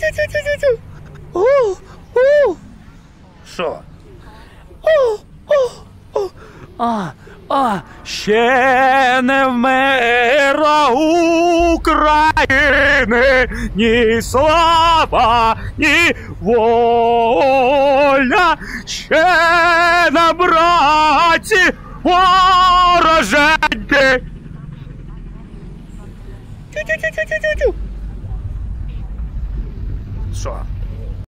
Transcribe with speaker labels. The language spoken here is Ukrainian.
Speaker 1: Тю-тю-тю-тю-тю-тю. О, о. Що? О, о, о. А, а, ще не вмира України, ні слава, ні воля, ще на браті вороженьки. Тю-тю-тю-тю-тю-тю. 爽